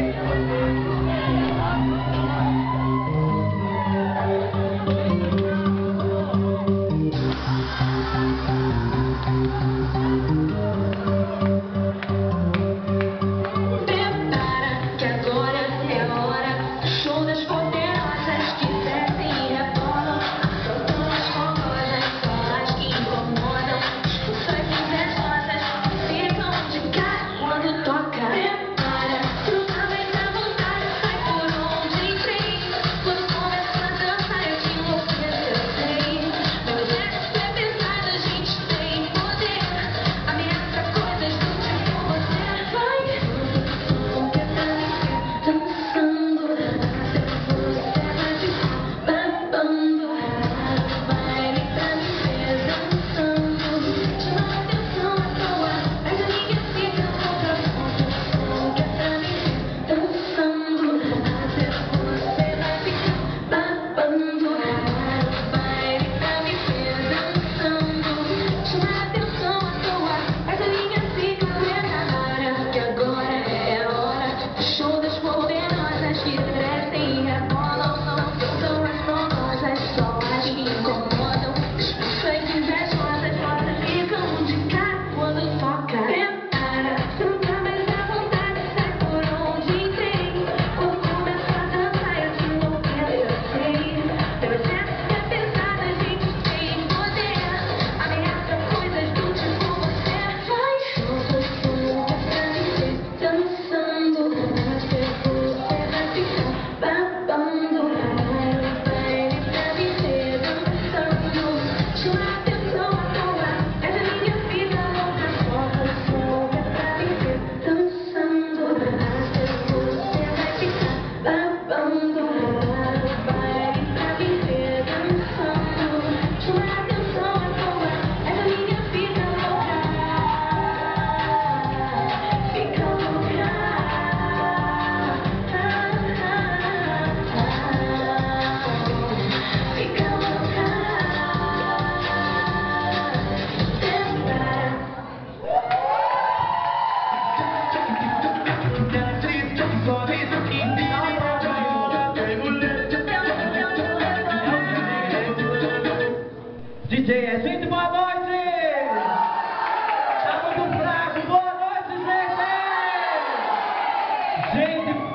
DJ.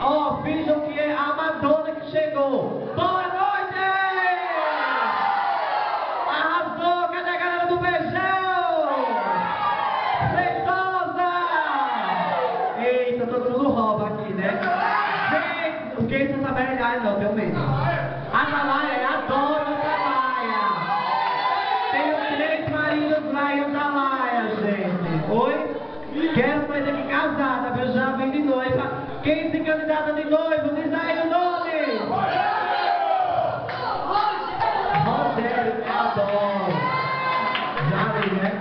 Ó, finjam que é a Madonna que chegou. Quem se candidata de noivo, diz aí o nome! Rogério, eu adoro! Já vi, né?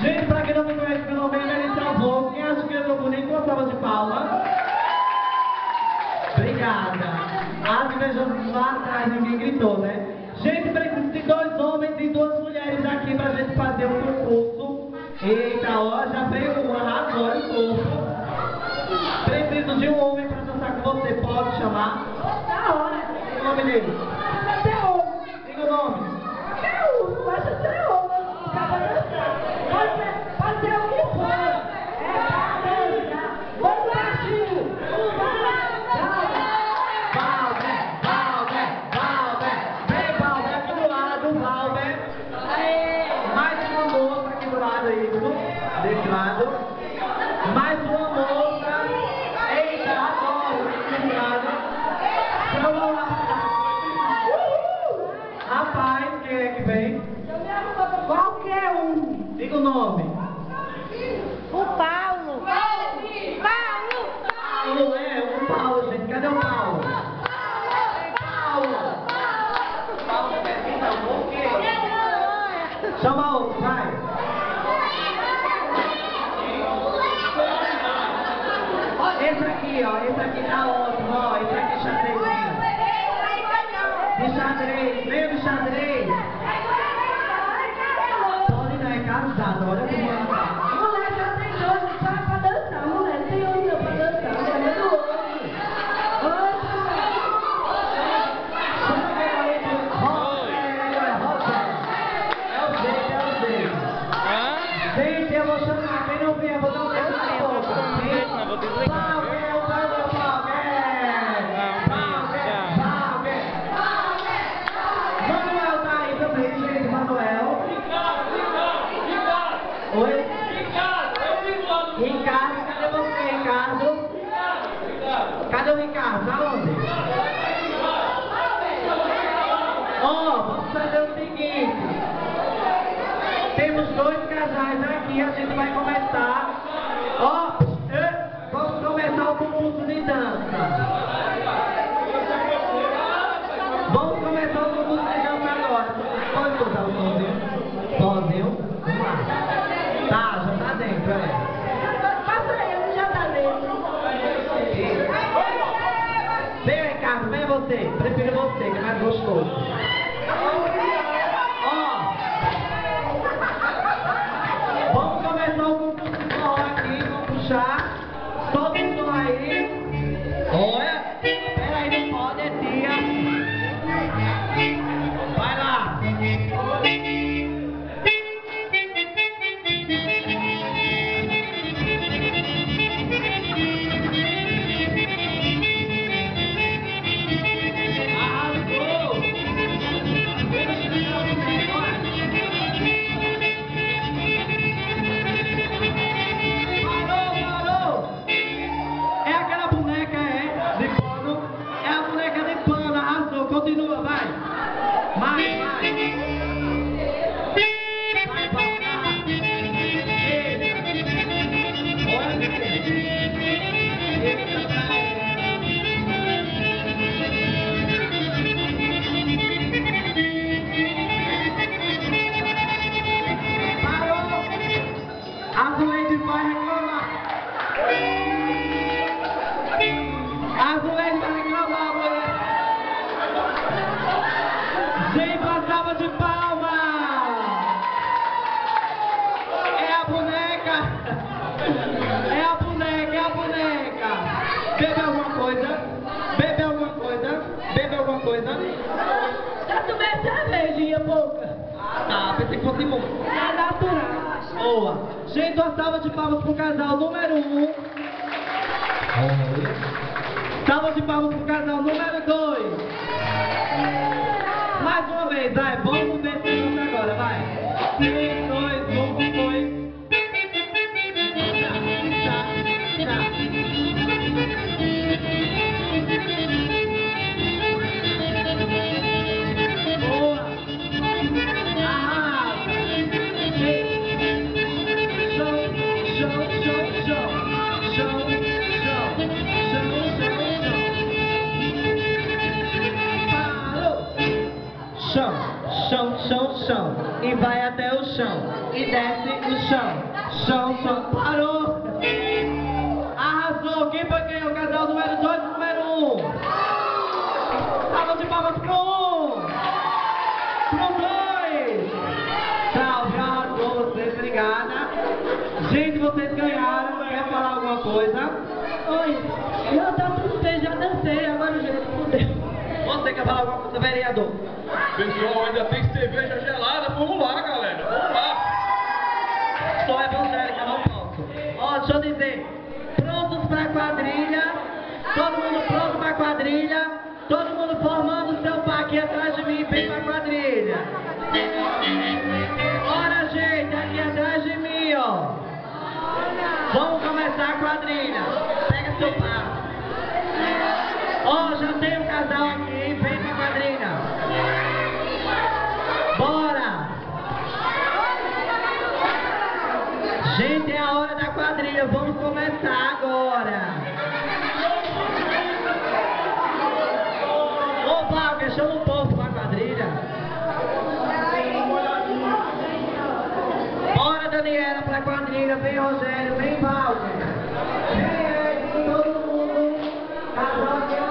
Gente, pra quem não me conhece, nome é Melissa Avô. Quem acha que eu tô bonito, uma salva de palmas. Obrigada. As invejosas lá atrás, ninguém gritou, né? Gente, precisa de dois homens e duas mulheres aqui pra gente fazer um concurso. Eita, ó, já veio você, pode chamar? Da hora. Diga o nome dele. Até hoje. Diga o nome. Até hoje. Pode até hoje. Acaba dançando. Pode ser, pode ser o que for. É pra dançar. Vamos lá, Chico. Vai lá. Valber, Valber, Valber. Vem, Valber, aqui do lado, Valber. Mais uma moça aqui do lado, isso. Desse lado. Mais uma moça. Eita, adoro. Desse lado. Chama lá. Rapaz, quem é que vem? Qualquer um. Diga o nome. O Paulo. Paulo. Paulo, é, o Paulo, gente. Cadê o Paulo? Paulo. Paulo, pergunta, o quê? Chama outro, vai. Esse aqui, ó, esse aqui tá ótimo, ó, esse aqui é xadrezinho. De xadrez, vem do xadrez. Pode olha como é. Vamos fazer o seguinte. Temos dois casais aqui, a gente vai começar. Ó, eh, vamos começar o concurso de dança. Vamos começar o concurso de dança agora. Pode botar o somzinho? Sozinho? Vamos lá. Tá, já tá dentro, é. Passa ele, já tá dentro. Vem, Ricardo, vem você. Prefiro você, que é mais gostoso. Todo mundo aí. Olha. Mais, mais! Coisa? Bebe alguma coisa? Bebe alguma coisa? Já tomei cervejinha, pouca. Ah, pensei que fosse muito. É natural. Boa. Gente, uma salva de palmas pro casal número 1. Um. Salva de palmas pro casal número 2. Mais uma vez, vai. Vamos ver E desce o chão. Chão, chão. Parou. Arrasou. Quem foi quem? O casal número 2 e número 1. Um. Salva de palmas pro 1. Um. Pro 2. Salve, arrasou vocês. Obrigada. Gente, vocês ganharam. Quer falar alguma coisa? Oi, já tá tudo bem, já dancei, agora o jeito fudeu. Você quer falar alguma coisa, vereador? Pessoal, ainda tem cerveja gelada. Vamos lá, galera. Quadrilha. Todo mundo pronto pra quadrilha. Todo mundo formando seu par aqui atrás de mim. Vem pra quadrilha. Bora, gente. Aqui atrás de mim, ó. Vamos começar a quadrilha. Pega seu par. Ó, já tem um casal aqui. Vem pra quadrilha. Bora. Gente, é a hora da quadrilha. Vamos Pra quadrilha. Vem, Rogério. Vem, Valga. Vem, todo mundo. Casal aqui